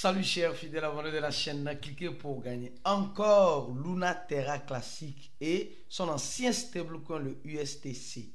Salut chers fidèles abonnés de la chaîne, cliquez pour gagner encore Luna Terra classique et son ancien stablecoin le USTC.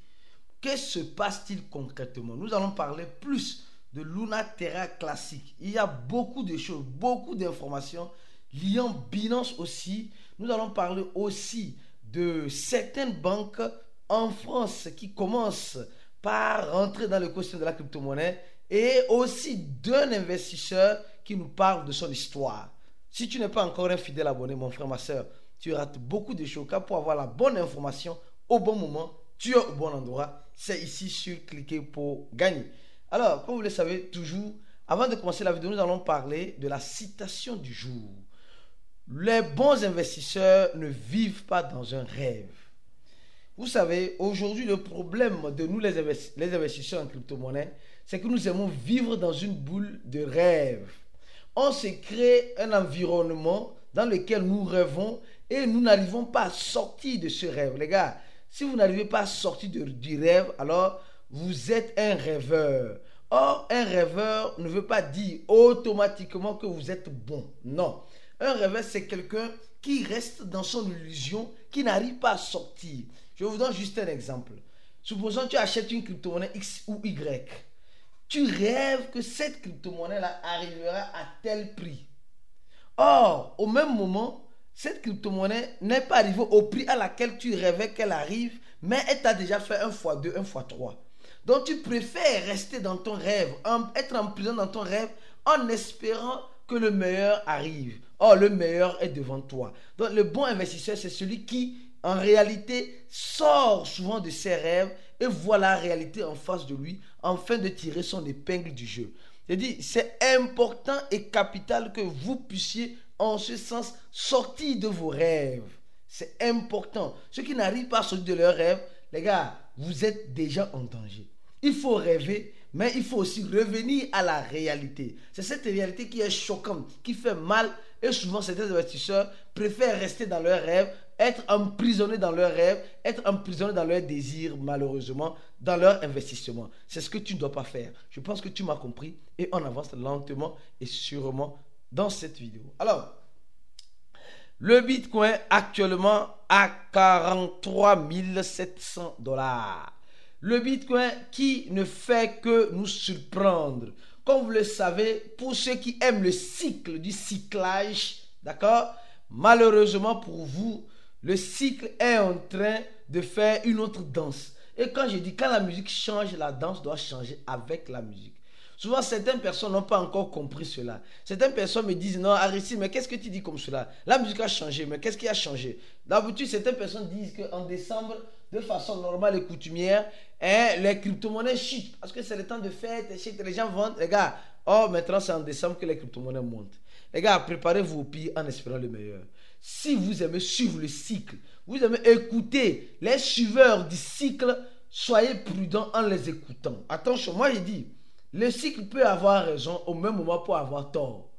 Que se passe-t-il concrètement? Nous allons parler plus de Luna Terra classique. Il y a beaucoup de choses, beaucoup d'informations liant Binance aussi. Nous allons parler aussi de certaines banques en France qui commencent par rentrer dans le costume de la crypto-monnaie et aussi d'un investisseur qui nous parle de son histoire. Si tu n'es pas encore un fidèle abonné, mon frère, ma soeur, tu rates beaucoup de choses. Car pour avoir la bonne information au bon moment, tu es au bon endroit. C'est ici sur Cliquer pour gagner. Alors, comme vous le savez, toujours, avant de commencer la vidéo, nous allons parler de la citation du jour. Les bons investisseurs ne vivent pas dans un rêve. Vous savez, aujourd'hui, le problème de nous, les, investisseurs en crypto-monnaie, c'est que nous aimons vivre dans une boule de rêve on se crée un environnement dans lequel nous rêvons et nous n'arrivons pas à sortir de ce rêve. Les gars, si vous n'arrivez pas à sortir du rêve, alors vous êtes un rêveur. Or, un rêveur ne veut pas dire automatiquement que vous êtes bon. Non. Un rêveur, c'est quelqu'un qui reste dans son illusion, qui n'arrive pas à sortir. Je vous donne juste un exemple. Supposons que tu achètes une crypto-monnaie X ou Y tu rêves que cette crypto-monnaie-là arrivera à tel prix. Or, au même moment, cette crypto-monnaie n'est pas arrivée au prix à laquelle tu rêvais qu'elle arrive, mais elle t'a déjà fait un fois deux, un fois trois. Donc tu préfères rester dans ton rêve, être en prison dans ton rêve, en espérant que le meilleur arrive. Or, le meilleur est devant toi. Donc le bon investisseur, c'est celui qui, en réalité, sort souvent de ses rêves et voit la réalité en face de lui afin de tirer son épingle du jeu. Je dis, c'est important et capital que vous puissiez en ce sens sortir de vos rêves. C'est important. Ceux qui n'arrivent pas à sortir de leurs rêves, les gars, vous êtes déjà en danger. Il faut rêver, mais il faut aussi revenir à la réalité. C'est cette réalité qui est choquante, qui fait mal. Et souvent, certains investisseurs préfèrent rester dans leurs rêves être emprisonnés dans leurs rêves, être emprisonnés dans leurs désirs, malheureusement, dans leur investissement. C'est ce que tu ne dois pas faire. Je pense que tu m'as compris et on avance lentement et sûrement dans cette vidéo. Alors, le Bitcoin actuellement à 43 700 dollars. Le Bitcoin qui ne fait que nous surprendre. Comme vous le savez, pour ceux qui aiment le cycle du cyclage, d'accord Malheureusement pour vous, le cycle est en train de faire une autre danse. Et quand je dis quand la musique change, la danse doit changer avec la musique. Souvent, certaines personnes n'ont pas encore compris cela. Certaines personnes me disent, non, Aristide, mais qu'est-ce que tu dis comme cela? La musique a changé, mais qu'est-ce qui a changé? D'habitude, certaines personnes disent qu'en décembre, de façon normale et coutumière, hein, les crypto-monnaies chutent. Parce que c'est le temps de fête, les gens vendent. Les gars, oh, maintenant c'est en décembre que les crypto-monnaies montent. Les gars, préparez-vous au pire en espérant le meilleur. Si vous aimez suivre le cycle, vous aimez écouter les suiveurs du cycle, soyez prudents en les écoutant. Attention, moi je dis, le cycle peut avoir raison au même moment pour avoir tort.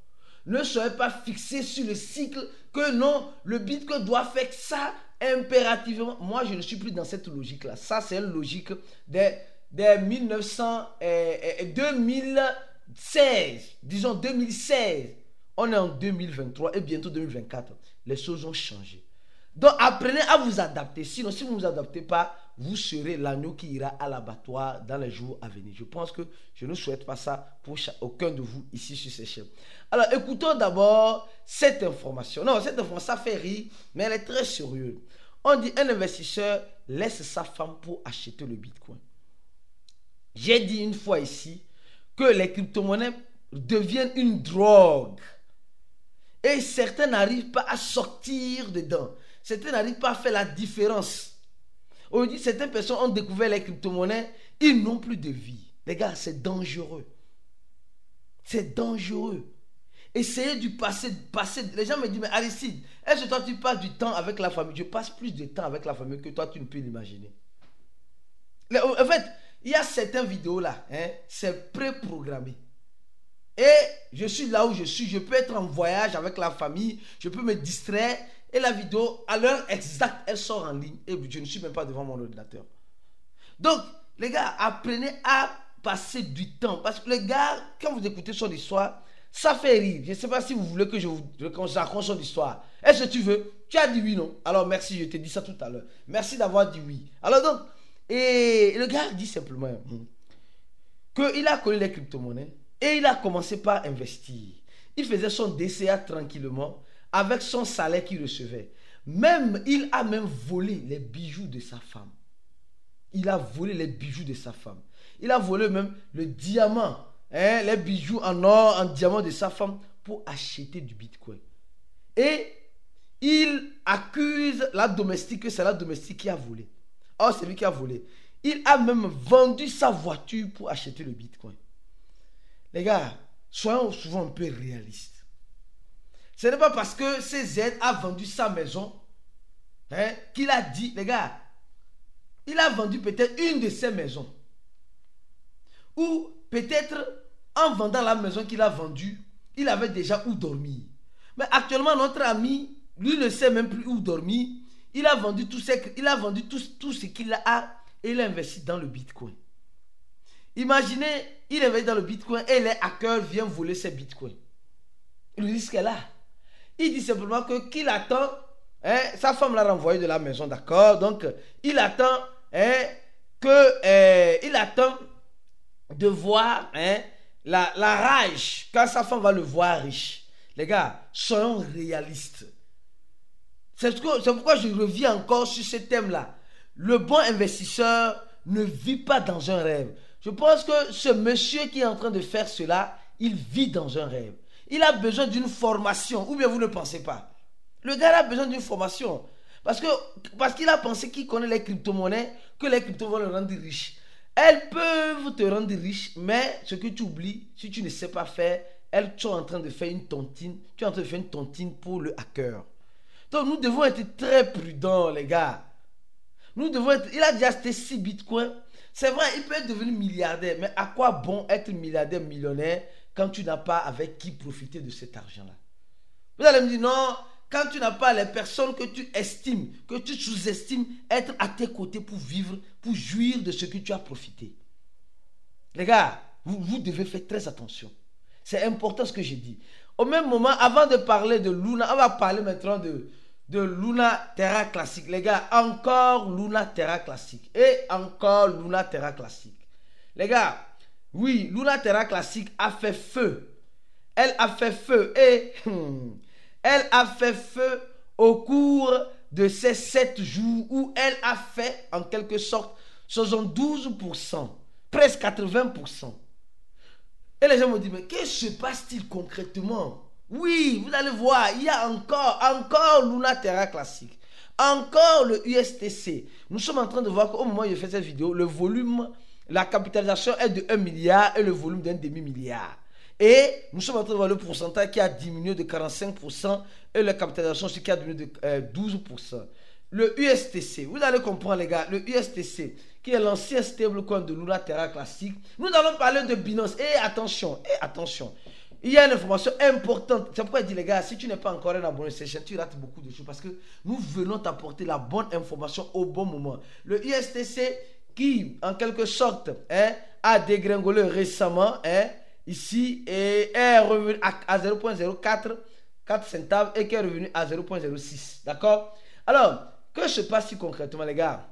Ne soyez pas fixé sur le cycle que non, le Bitcoin doit faire ça impérativement. Moi, je ne suis plus dans cette logique-là. Ça, c'est une logique des, des 1900, 2016, disons 2016. On est en 2023 et bientôt 2024 les choses ont changé. Donc apprenez à vous adapter. Sinon, si vous ne vous adaptez pas, vous serez l'agneau qui ira à l'abattoir dans les jours à venir. Je pense que je ne souhaite pas ça pour aucun de vous ici sur ces chaînes. Alors écoutons d'abord cette information. Non, cette information, ça fait rire, mais elle est très sérieuse. On dit un investisseur laisse sa femme pour acheter le bitcoin. J'ai dit une fois ici que les crypto-monnaies deviennent une drogue. Et certains n'arrivent pas à sortir dedans. Certains n'arrivent pas à faire la différence. Aujourd'hui, certaines personnes ont découvert les crypto-monnaies, ils n'ont plus de vie. Les gars, c'est dangereux. C'est dangereux. Essayez du passer, passer. Les gens me disent, mais Aristide, est-ce que toi tu passes du temps avec la famille? Je passe plus de temps avec la famille que toi tu ne peux l'imaginer. En fait, il y a certaines vidéos là, hein, c'est préprogrammé. Et je suis là où je suis, je peux être en voyage avec la famille, je peux me distraire et la vidéo, à l'heure exacte, elle sort en ligne et je ne suis même pas devant mon ordinateur. Donc, les gars, apprenez à passer du temps. Parce que les gars, quand vous écoutez son histoire, Ça fait rire. Je ne sais pas si vous voulez que je vous raconte son histoire. Est-ce que tu veux? Tu as dit oui, non? Alors merci, je t'ai dit ça tout à l'heure. Merci d'avoir dit oui. Alors donc, et le gars dit simplement hmm, qu'il a connu les crypto-monnaies et il a commencé par investir. Il faisait son DCA tranquillement avec son salaire qu'il recevait. Même, il a même volé les bijoux de sa femme. Il a volé les bijoux de sa femme. Il a volé même le diamant, hein, les bijoux en or, en diamant de sa femme pour acheter du bitcoin. Et il accuse la domestique que c'est la domestique qui a volé. Oh, c'est lui qui a volé. Il a même vendu sa voiture pour acheter le bitcoin. Les gars, soyons souvent un peu réalistes. Ce n'est pas parce que CZ a vendu sa maison hein, qu'il a dit, les gars, il a vendu peut-être une de ses maisons. Ou peut-être en vendant la maison qu'il a vendue, il avait déjà où dormir. Mais actuellement, notre ami, lui ne sait même plus où dormir. Il a vendu tout ce, qu'il a et il a investi dans le bitcoin. Imaginez, il investit dans le bitcoin et les hackers viennent voler ses bitcoins. Le risque est là. Il dit simplement que qu'il attend, hein, sa femme l'a renvoyé de la maison, d'accord? Donc, il attend hein, que, euh, il attend de voir hein, la, la rage quand sa femme va le voir riche. Les gars, soyons réalistes. C'est pourquoi je reviens encore sur ce thème-là. Le bon investisseur ne vit pas dans un rêve. Je pense que ce monsieur qui est en train de faire cela, il vit dans un rêve. Il a besoin d'une formation, ou bien vous ne pensez pas? Le gars a besoin d'une formation. Parce qu'il a pensé qu'il connaît les crypto-monnaies, que les crypto vont le rendre riche. Elles peuvent te rendre riche, mais ce que tu oublies, si tu ne sais pas faire, elles sont en train de faire une tontine. Tu es en train de faire une tontine pour le hacker. Donc nous devons être très prudents, les gars. Nous devons être. Il a déjà acheté 6 bitcoins. C'est vrai, il peut être devenu milliardaire, mais à quoi bon être milliardaire, millionnaire quand tu n'as pas avec qui profiter de cet argent-là Vous allez me dire non, quand tu n'as pas les personnes que tu estimes, que tu sous-estimes être à tes côtés pour vivre, pour jouir de ce que tu as profité. Les gars, vous, devez faire très attention. C'est important ce que j'ai dit. Au même moment, avant de parler de Luna, on va parler maintenant de, de Luna Terra classique. Les gars, encore Luna Terra classique. Et encore Luna Terra classique. Les gars, oui, Luna Terra classique a fait feu. Elle a fait feu. Et hmm, elle a fait feu au cours de ces sept jours où elle a fait en quelque sorte 72%, presque 80%. Et les gens me disent, mais qui se passe-t-il concrètement? Oui, vous allez voir, il y a encore, encore Luna Terra classique. Encore le USTC. Nous sommes en train de voir qu'au moment où je fais cette vidéo, le volume, la capitalisation est de 1 milliard et le volume d'un demi-milliard. Et nous sommes en train de voir le pourcentage qui a diminué de 45% et la capitalisation qui a diminué de 12%. Euh, le USTC, vous allez comprendre les gars, le USTC, qui est l'ancien stablecoin de Luna Terra classique, nous allons parler de Binance. Et attention, et attention, il y a une information importante. C'est pourquoi je dis, les gars, si tu n'es pas encore un abonné session, tu rates beaucoup de choses parce que nous venons t'apporter la bonne information au bon moment. Le ISTC, qui, en quelque sorte, hein, a dégringolé récemment, hein, ici, et est revenu à, 0.04 4 centaves et qui est revenu à 0.06. D'accord? Alors, que se passe-t-il concrètement, les gars?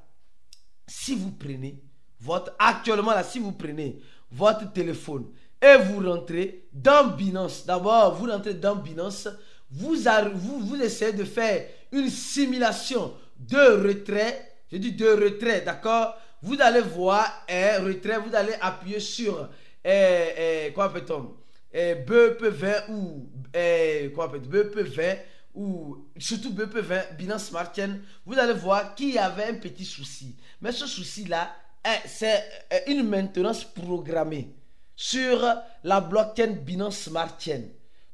Si vous prenez votre, actuellement là, si vous prenez votre téléphone, et vous rentrez dans Binance. D'abord, vous rentrez dans Binance, vous, vous, vous essayez de faire une simulation de retrait. Je dis de retrait, d'accord? Vous allez voir un retrait, vous allez appuyer sur, eh, eh, quoi appelle-t-on eh, BEP20 ou quoi appelle BEP20 ou surtout BEP20, Binance Smart Chain, vous allez voir qu'il y avait un petit souci. Mais ce souci-là, c'est une maintenance programmée sur la blockchain Binance Smart Chain.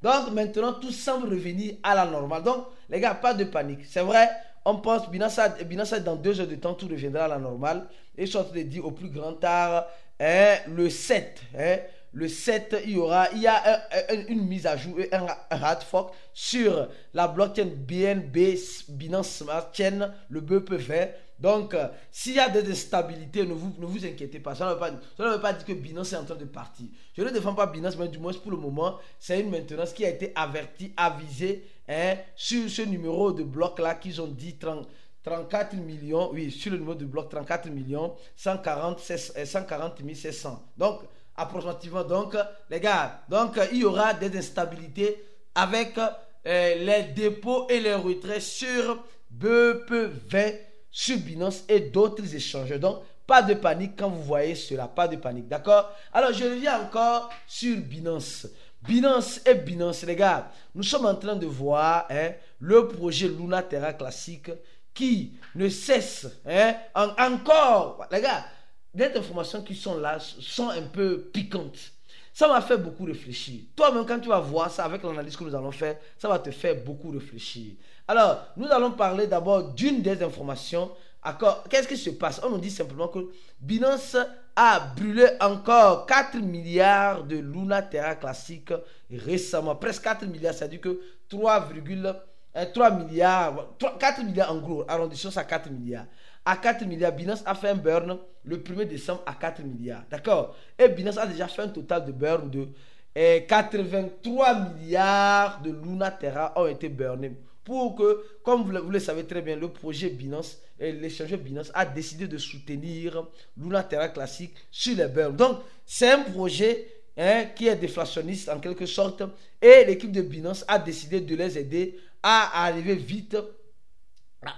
Donc maintenant, tout semble revenir à la normale. Donc, les gars, pas de panique. C'est vrai, on pense Binance, Binance dans deux heures de temps, tout reviendra à la normale. Et je suis en train de dire au plus grand tard, hein, le 7, hein, le 7, il y aura il y une mise à jour, un, un hard fork sur la blockchain BNB, Binance Smart Chain, le BEP20. Donc, euh, s'il y a des instabilités, ne vous, ne vous inquiétez pas. Ça ne, veut pas. ça ne veut pas dire que Binance est en train de partir. Je ne défends pas Binance, mais du moins pour le moment, c'est une maintenance qui a été avertie, avisée hein, sur ce numéro de bloc-là qu'ils ont dit 30, 34 millions, oui, sur le numéro de bloc 34 millions 140, 140 700. Donc, approximativement, donc, les gars, donc il y aura des instabilités avec euh, les dépôts et les retraits sur BEP20 sur Binance et d'autres échanges. Donc, pas de panique quand vous voyez cela, pas de panique, d'accord? Alors, je reviens encore sur Binance. Binance et Binance, les gars, nous sommes en train de voir hein, le projet Luna Terra classique qui ne cesse hein, encore. Les gars, des informations qui sont là sont un peu piquantes. Ça m'a fait beaucoup réfléchir. Toi-même, quand tu vas voir ça avec l'analyse que nous allons faire, ça va te faire beaucoup réfléchir. Alors, nous allons parler d'abord d'une des informations. Qu'est-ce qui se passe? On nous dit simplement que Binance a brûlé encore 4 milliards de Luna Terra classique récemment. Presque 4 milliards, c'est-à-dire que 3, 3 milliards, 4 milliards en gros, arrondissons ça à 4 milliards à 4 milliards. Binance a fait un burn le 1er décembre à 4 milliards. D'accord? Et Binance a déjà fait un total de burn de 83 eh, milliards de Luna Terra ont été burnés. Pour que, comme vous le, savez très bien, le projet Binance et l'échangeur Binance a décidé de soutenir Luna Terra classique sur les burns. Donc, c'est un projet hein, qui est déflationniste en quelque sorte. Et l'équipe de Binance a décidé de les aider à arriver vite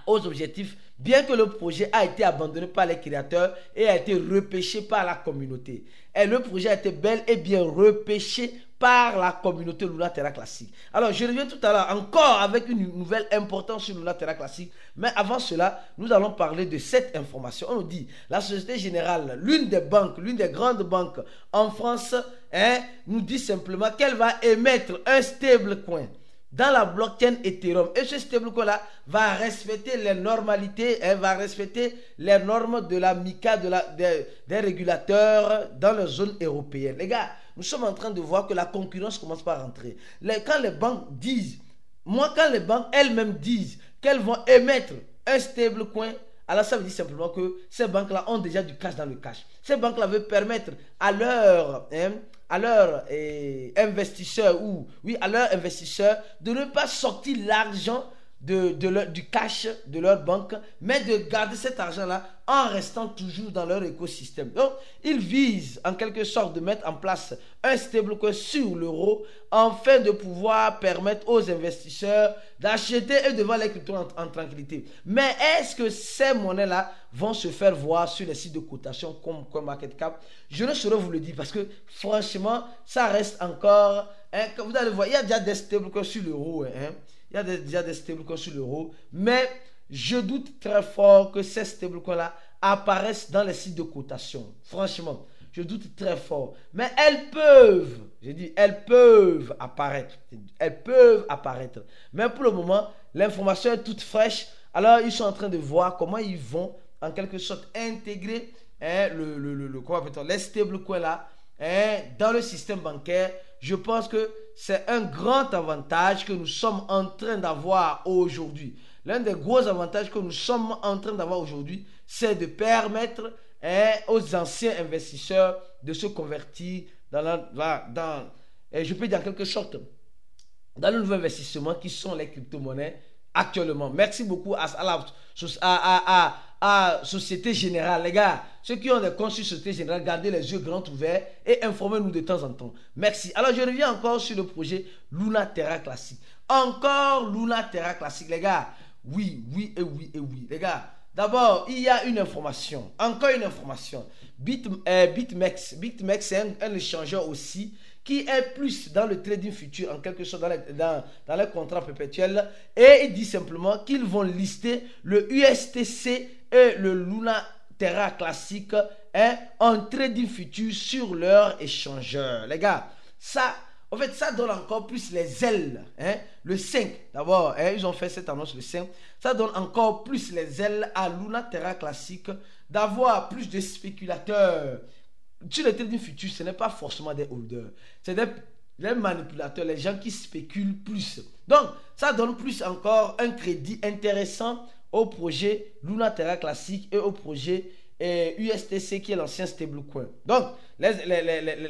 aux objectifs bien que le projet a été abandonné par les créateurs et a été repêché par la communauté. Et le projet a été bel et bien repêché par la communauté Luna Terra Classique. Alors, je reviens tout à l'heure encore avec une nouvelle importante sur Luna Terra Classique. Mais avant cela, nous allons parler de cette information. On nous dit, la Société Générale, l'une des banques, l'une des grandes banques en France, hein, nous dit simplement qu'elle va émettre un stablecoin dans la blockchain Ethereum. Et ce stablecoin-là va respecter les normalités, elle va respecter les normes de la MICA, de la, des, régulateurs dans la zone européenne. Les gars, nous sommes en train de voir que la concurrence commence par rentrer. Les, quand les banques disent, moi quand les banques elles-mêmes disent qu'elles vont émettre un stablecoin, alors ça veut dire simplement que ces banques-là ont déjà du cash dans le cash. Ces banques-là veulent permettre à leurs hein, à leurs eh, investisseurs ou oui à leurs investisseurs de ne pas sortir l'argent de, du cash de leur banque, mais de garder cet argent-là en restant toujours dans leur écosystème. Donc, ils visent en quelque sorte de mettre en place un stablecoin sur l'euro afin de pouvoir permettre aux investisseurs d'acheter et de vendre les cryptos en, tranquillité. Mais est-ce que ces monnaies-là vont se faire voir sur les sites de cotation comme, comme Market Cap Je ne saurais vous le dire parce que franchement, ça reste encore... Hein, vous allez voir, il y a déjà des stablecoins sur l'euro. Hein, il y a déjà des stablecoins sur l'euro. Mais je doute très fort que ces stablecoins-là apparaissent dans les sites de cotation. Franchement, je doute très fort. Mais elles peuvent, j'ai dit, elles peuvent apparaître. Elles peuvent apparaître. Mais pour le moment, l'information est toute fraîche. Alors, ils sont en train de voir comment ils vont, en quelque sorte, intégrer hein, le, le, le, le, les stablecoins là hein, dans le système bancaire je pense que c'est un grand avantage que nous sommes en train d'avoir aujourd'hui. L'un des gros avantages que nous sommes en train d'avoir aujourd'hui, c'est de permettre hein, aux anciens investisseurs de se convertir dans, la, dans je peux dire en quelque sorte, dans le nouveau investissement qui sont les crypto-monnaies actuellement. Merci beaucoup à, à, à, à Société Générale. Les gars, ceux qui ont des comptes sur Société Générale, gardez les yeux grands ouverts et informez-nous de temps en temps. Merci. Alors, je reviens encore sur le projet Luna Terra Classique. Encore Luna Terra Classique, les gars. Oui, oui et oui et oui. Les gars, d'abord, il y a une information. Encore une information. Bit, euh, BitMEX. BitMEX, c'est un, échangeur aussi qui est plus dans le trading futur, en quelque sorte dans les, dans les contrats perpétuels. Et il dit simplement qu'ils vont lister le USTC et le Luna Terra classique hein, en trading futur sur leur échangeur. Les gars, ça, en fait, ça donne encore plus les ailes. Hein. Le 5, d'abord, hein, ils ont fait cette annonce le 5. Ça donne encore plus les ailes à Luna Terra classique d'avoir plus de spéculateurs sur le trading futur, ce n'est pas forcément des holders. C'est des les manipulateurs, les gens qui spéculent plus. Donc, ça donne plus encore un crédit intéressant au projet Luna Terra Classique et au projet USTC eh, qui est l'ancien stablecoin. Donc, les,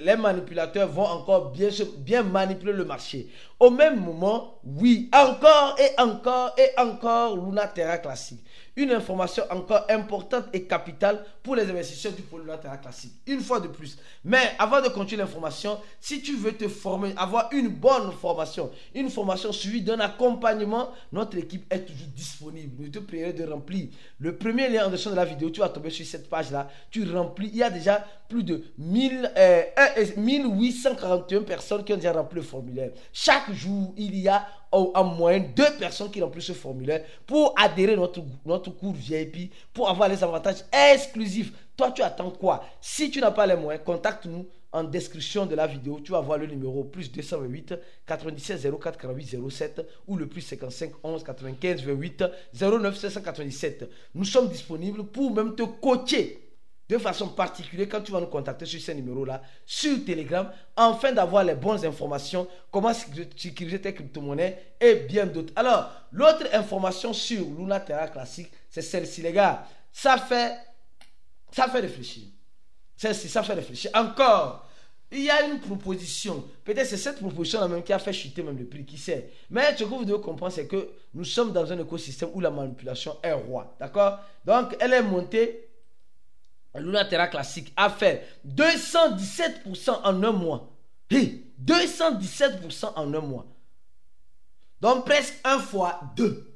les, manipulateurs vont encore bien, bien manipuler le marché. Au même moment, oui, encore et encore et encore Luna Terra Classique une information encore importante et capitale pour les investisseurs du polylatéral classique. Une fois de plus. Mais avant de continuer l'information, si tu veux te former, avoir une bonne formation, une formation suivie d'un accompagnement, notre équipe est toujours disponible. Nous te prierai de remplir le premier lien en dessous de la vidéo. Tu vas tomber sur cette page-là. Tu remplis. Il y a déjà plus de 1000, 1841 euh, personnes qui ont déjà rempli le formulaire. Chaque jour, il y a en moyenne deux personnes qui remplissent ce formulaire pour adhérer à notre, notre cours VIP, pour avoir les avantages exclusifs. Toi, tu attends quoi? Si tu n'as pas les moyens, contacte-nous en description de la vidéo. Tu vas voir le numéro plus 228 97 04 48 07 ou le plus 55 11 95 28 09 797. Nous sommes disponibles pour même te coacher de façon particulière quand tu vas nous contacter sur ces numéros-là, sur Telegram, afin d'avoir les bonnes informations, comment sécuriser tes crypto-monnaies et bien d'autres. Alors, l'autre information sur Luna Terra Classique, c'est celle-ci, les gars. Ça fait, ça fait réfléchir. Celle-ci, ça fait réfléchir. Encore, il y a une proposition. Peut-être c'est cette proposition-là même qui a fait chuter même le prix, qui sait. Mais ce que vous devez comprendre, c'est que nous sommes dans un écosystème où la manipulation est roi. D'accord? Donc, elle est montée Terra Classique a fait 217% en un mois. 217% en un mois. Donc presque un fois deux.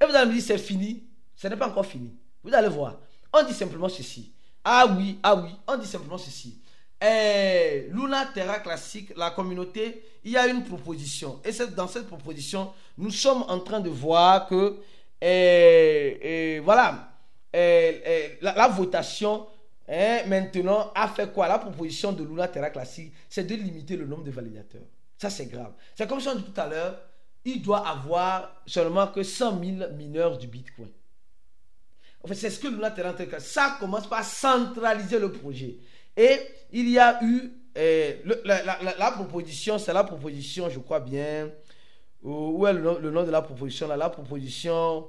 Et vous allez me dire c'est fini. Ce n'est pas encore fini. Vous allez voir. On dit simplement ceci. Ah oui, ah oui, on dit simplement ceci. Et eh, Luna Terra Classique, la communauté, il y a une proposition. Et dans cette proposition, nous sommes en train de voir que, eh, eh, voilà, la, votation hein, maintenant a fait quoi? La proposition de Luna Terra Classique, c'est de limiter le nombre de validateurs. Ça, c'est grave. C'est comme on dit tout à l'heure, il doit avoir seulement que 100 000 mineurs du Bitcoin. En fait, c'est ce que Luna Terra Classique. Ça commence par centraliser le projet. Et il y a eu la, proposition, c'est la proposition, je crois bien. Où est le nom, de la proposition La proposition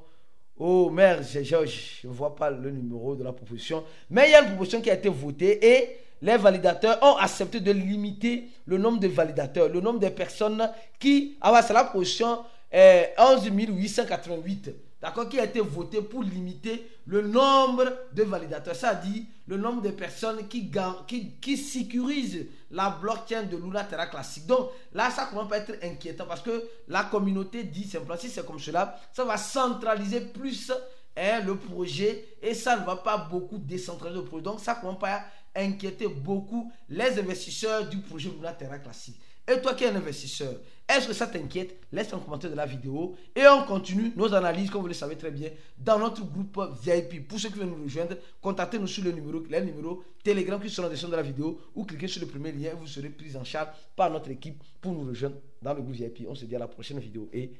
Oh merde, je ne vois pas le numéro de la proposition. Mais il y a une proposition qui a été votée et les validateurs ont accepté de limiter le nombre de validateurs, le nombre de personnes qui... Ah la proposition 11 888 d'accord, qui a été voté pour limiter le nombre de validateurs. Ça dit le nombre de personnes qui sécurisent la blockchain de Luna Terra classique. Donc là, ça commence à être inquiétant parce que la communauté dit simplement, si c'est comme cela, ça va centraliser plus hein, le projet et ça ne va pas beaucoup décentraliser le projet. Donc ça commence à inquiéter beaucoup les investisseurs du projet Luna Terra classique. Et toi qui es un investisseur, est-ce que ça t'inquiète? Laisse un commentaire de la vidéo et on continue nos analyses, comme vous le savez très bien, dans notre groupe VIP. Pour ceux qui veulent nous rejoindre, contactez-nous sur le numéro, les numéros Telegram qui sont en description de la vidéo ou cliquez sur le premier lien vous serez pris en charge par notre équipe pour nous rejoindre dans le groupe VIP. On se dit à la prochaine vidéo et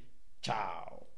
ciao